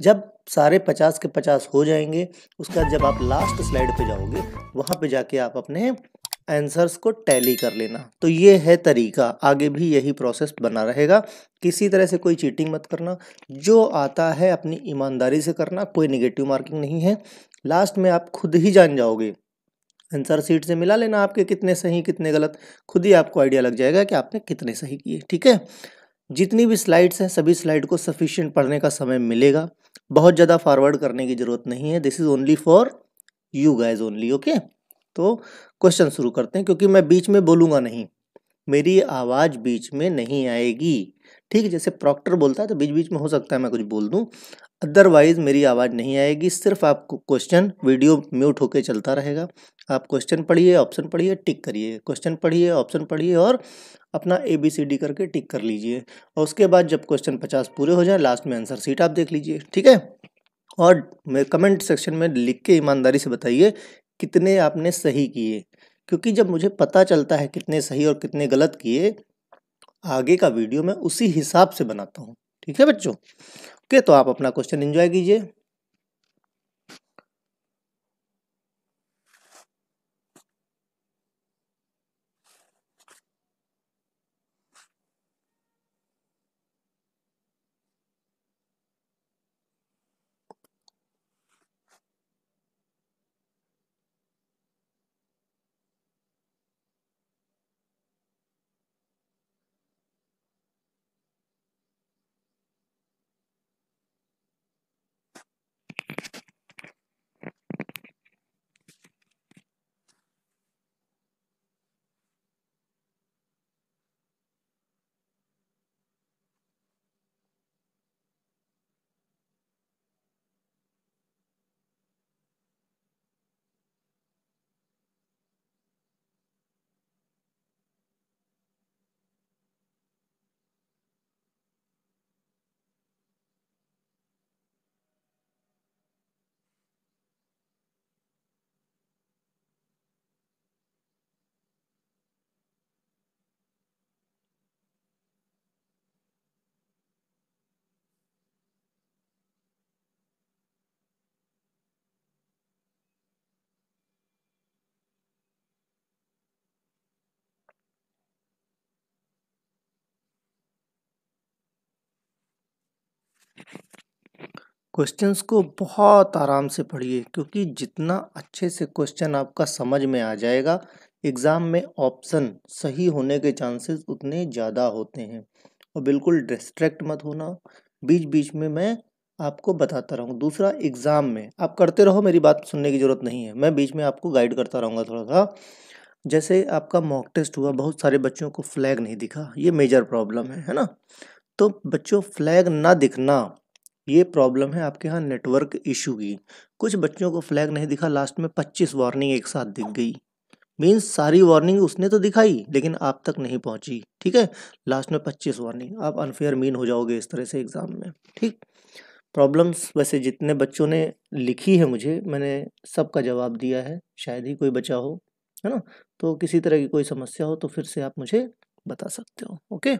जब सारे पचास के पचास हो जाएँगे, उसके जब आप लास्ट स्लाइड पे जाओगे, वहाँ पे जाके आप अपने आंसर्स को टैली कर लेना। तो ये है तरीका। आगे भी यही प्रोसेस बना रहेगा। किसी तरह से कोई चीटिंग मत करना। जो आता है अपनी ईमानदारी से करना, कोई निगेटिव मार्किंग नहीं है। लास्ट में आप खुद ही जान जाओगे। आंसर सीट से मिला लेना आपके कितने सही, कितने गलत। खुद ही आपको आइडिया लग जाएगा कि आपने कितने सही किए, ठीक है? जितनी भी स्लाइड्स हैं, सभी स्लाइड को सफिशिएंट पढ़ने का समय मिलेगा। बहुत ज़्यादा फॉरवर्ड करने की ज़रूरत नहीं है। This is only for you guys only okay तो क्वेश्चन शुरू करते हैं, क्योंकि मैं बीच में बोलूँगा नहीं। मेरी आवाज़ बीच में नहीं आएगी। ठीक है, जैसे प्रॉक्टर बोलता है तो बीच बीच में हो सकता है मैं कुछ बोल दूँ। अदरवाइज़ मेरी आवाज़ नहीं आएगी, सिर्फ़ आपको क्वेश्चन वीडियो म्यूट होके चलता रहेगा। आप क्वेश्चन पढ़िए ऑप्शन पढ़िए टिक करिए। क्वेश्चन पढ़िए ऑप्शन पढ़िए और अपना ए बी सी डी करके टिक कर लीजिए। और उसके बाद जब क्वेश्चन पचास पूरे हो जाए लास्ट में आंसर सीट आप देख लीजिए, ठीक है? और मैं कमेंट सेक्शन में लिख के ईमानदारी से बताइए, कितने आपने सही किए? क्योंकि जब मुझे पता चलता है कितने सही और कितने गलत किए, आगे का वीडियो मैं उसी हिसाब से बनाता हूँ। ठीक है बच्चों? ओके तो आप अपना क्वेश्चन एंजॉय कीजिए। क्वेश्चंस को बहुत आराम से पढ़िए, क्योंकि जितना अच्छे से क्वेश्चन आपका समझ में आ जाएगा एग्ज़ाम में ऑप्शन सही होने के चांसेस उतने ज़्यादा होते हैं। और बिल्कुल डिस्ट्रैक्ट मत होना। बीच बीच में मैं आपको बताता रहूँ। दूसरा एग्ज़ाम में आप करते रहो, मेरी बात सुनने की ज़रूरत नहीं है। मैं बीच में आपको गाइड करता रहूँगा थोड़ा सा जैसे आपका मॉक टेस्ट हुआ, बहुत सारे बच्चों को फ्लैग नहीं दिखा। ये मेजर प्रॉब्लम है है ना? तो बच्चों फ्लैग ना दिखना ये प्रॉब्लम है आपके यहाँ नेटवर्क इशू की। कुछ बच्चों को फ्लैग नहीं दिखा लास्ट में पच्चीस वार्निंग एक साथ दिख गई। मीन्स सारी वार्निंग उसने तो दिखाई, लेकिन आप तक नहीं पहुँची, ठीक है? लास्ट में पच्चीस वार्निंग आप अनफेयर मीन हो जाओगे इस तरह से एग्ज़ाम में, ठीक? प्रॉब्लम्स वैसे जितने बच्चों ने लिखी है मुझे, मैंने सबका जवाब दिया है, शायद ही कोई बचा हो, है ना? तो किसी तरह की कोई समस्या हो तो फिर से आप मुझे बता सकते हो, ओके?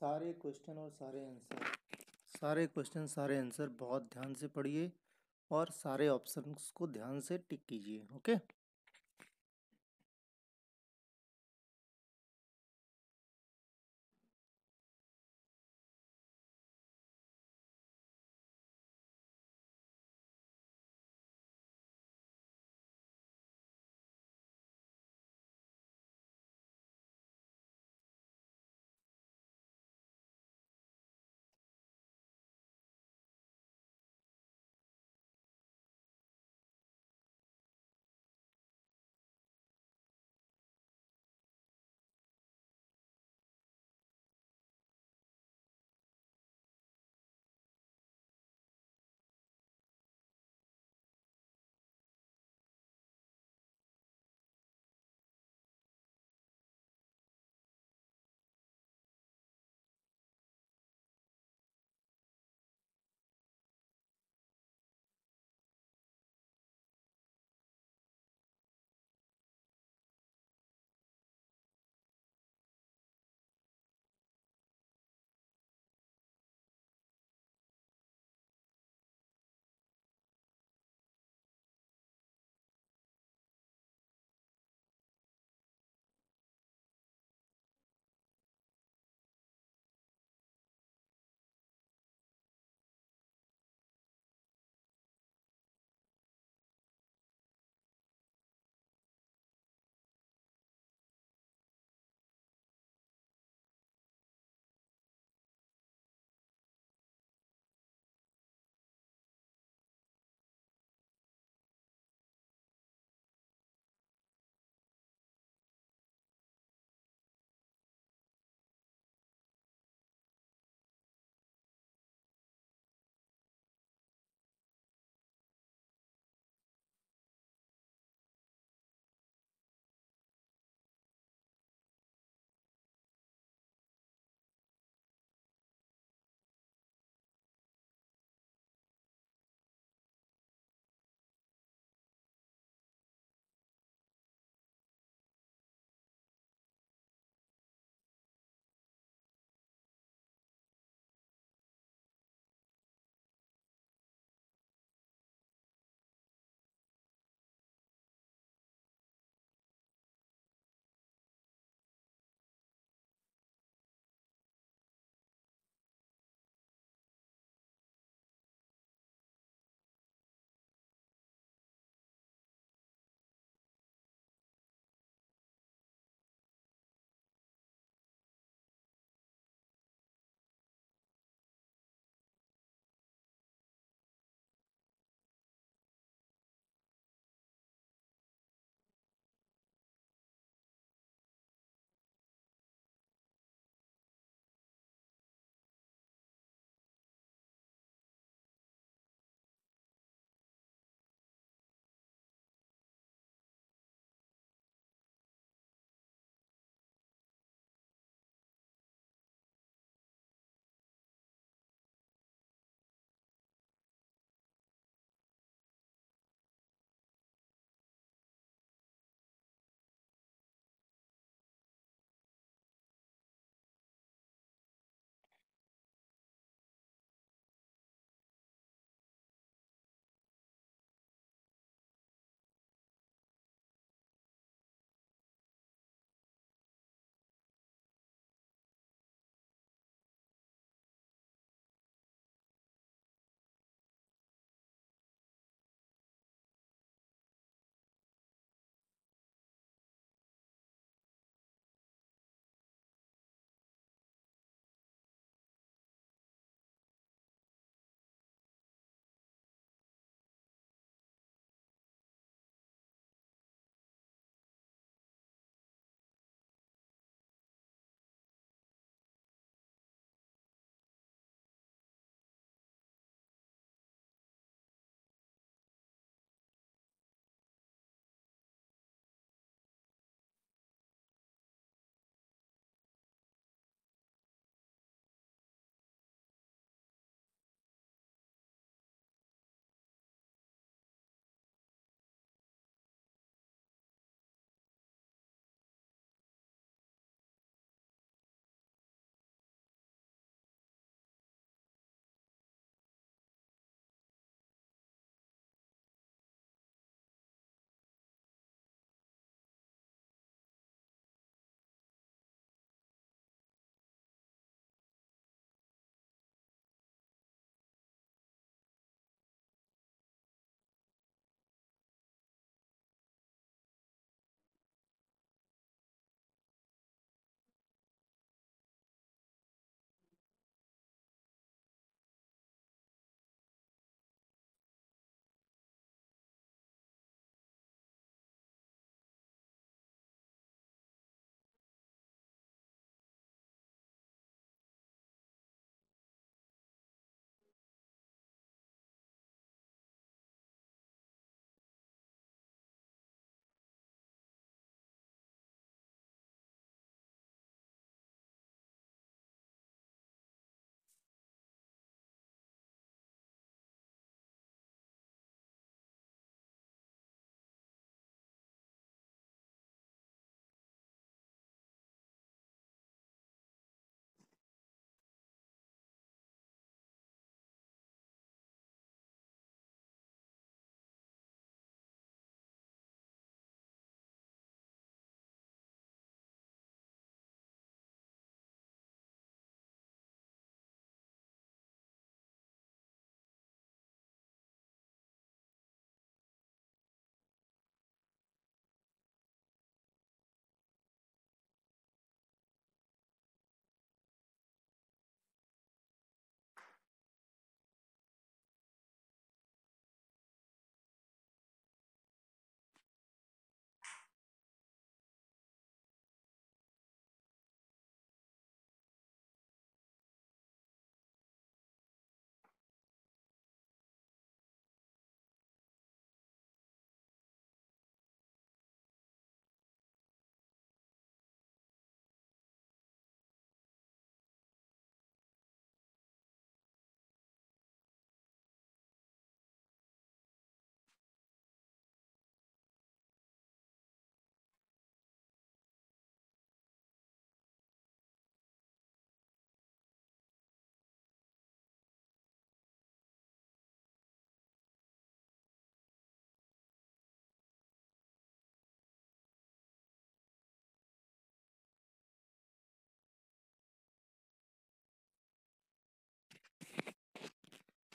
सारे क्वेश्चन और सारे आंसर सारे क्वेश्चन सारे आंसर बहुत ध्यान से पढ़िए और सारे ऑप्शंस को ध्यान से टिक कीजिए ओके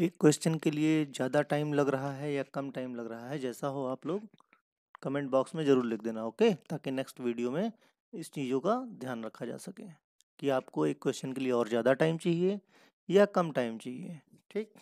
एक क्वेश्चन के लिए ज़्यादा टाइम लग रहा है या कम टाइम लग रहा है, जैसा हो आप लोग कमेंट बॉक्स में ज़रूर लिख देना ओके ताकि नेक्स्ट वीडियो में इस चीज़ों का ध्यान रखा जा सके, कि आपको एक क्वेश्चन के लिए और ज़्यादा टाइम चाहिए या कम टाइम चाहिए, ठीक?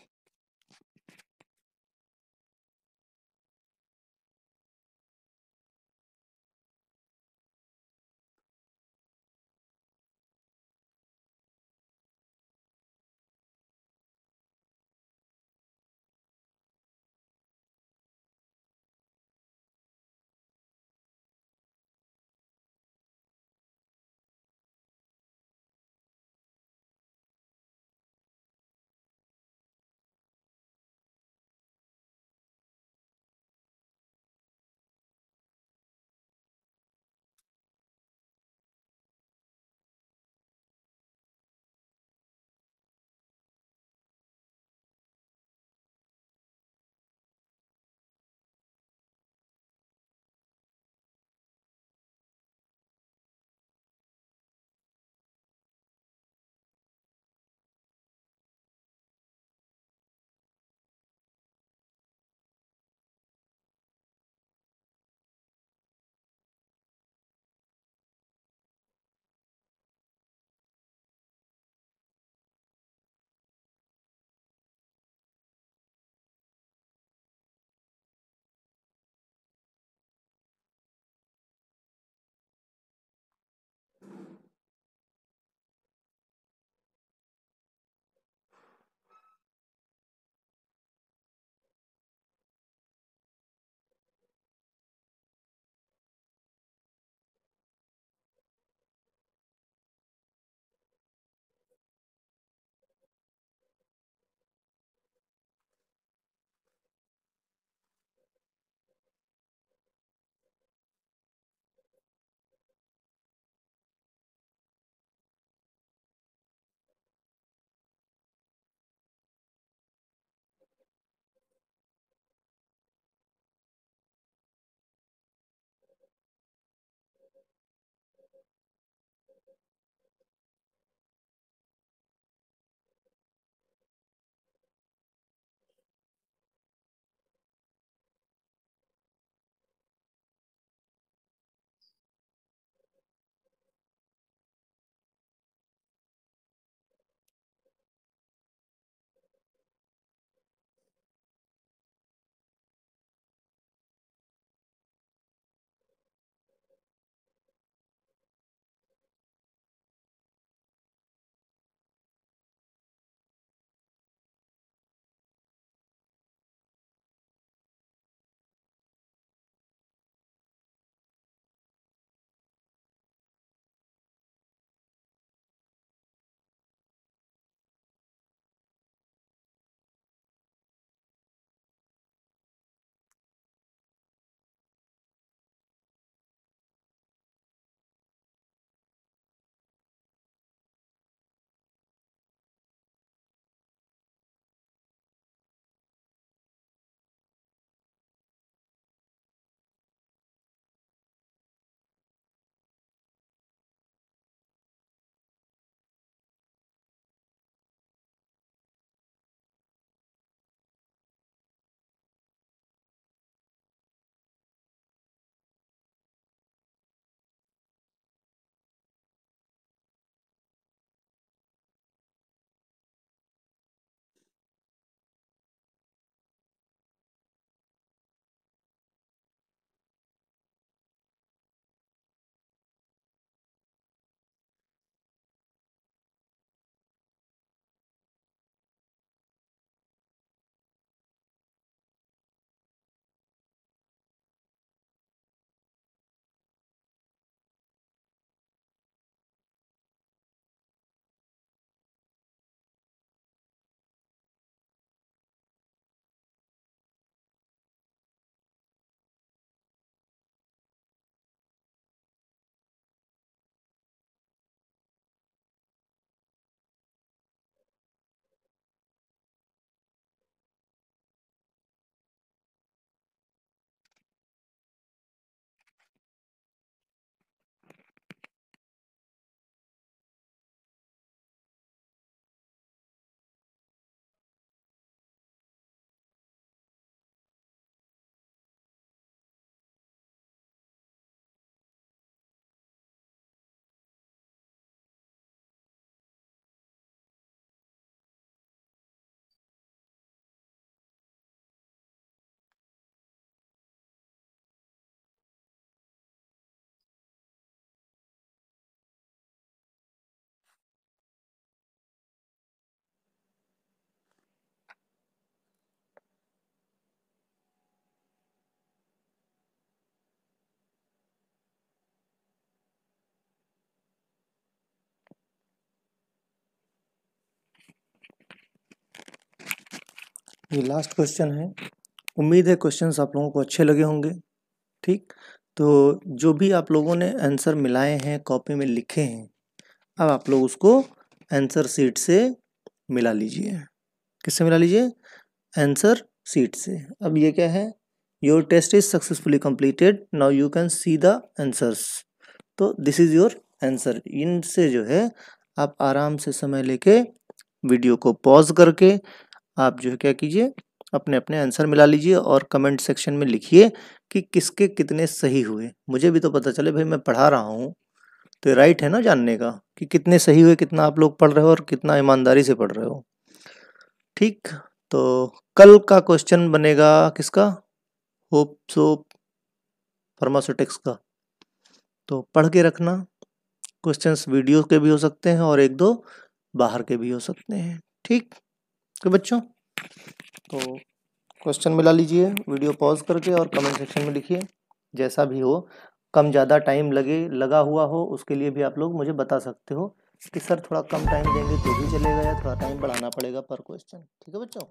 ये लास्ट क्वेश्चन है। उम्मीद है क्वेश्चंस आप लोगों को अच्छे लगे होंगे, ठीक? तो जो भी आप लोगों ने आंसर मिलाए हैं कॉपी में लिखे हैं, अब आप लोग उसको आंसर सीट से मिला लीजिए। किससे मिला लीजिए? आंसर सीट से। अब ये क्या है? Your test is successfully completed now you can see the answers तो दिस इज़ योर आंसर इनसे जो है, आप आराम से समय लेके वीडियो को पॉज करके आप जो है क्या कीजिए अपने अपने आंसर मिला लीजिए और कमेंट सेक्शन में लिखिए कि किसके कितने सही हुए। मुझे भी तो पता चले, भाई मैं पढ़ा रहा हूँ तो राइट है ना जानने का कि कितने सही हुए, कितना आप लोग पढ़ रहे हो और कितना ईमानदारी से पढ़ रहे हो। ठीक तो कल का क्वेश्चन बनेगा किसका? होप सोप फार्मास्यूटिक्स का। तो पढ़ के रखना, क्वेश्चंस वीडियो के भी हो सकते हैं और एक दो बाहर के भी हो सकते हैं। ठीक। तो बच्चों तो क्वेश्चन मिला लीजिए वीडियो पॉज करके और कमेंट सेक्शन में लिखिए, जैसा भी हो, कम ज़्यादा टाइम लगे, लगा हुआ हो, उसके लिए भी आप लोग मुझे बता सकते हो कि सर थोड़ा कम टाइम देंगे तो भी चलेगा या थोड़ा टाइम बढ़ाना पड़ेगा पर क्वेश्चन ठीक है बच्चों?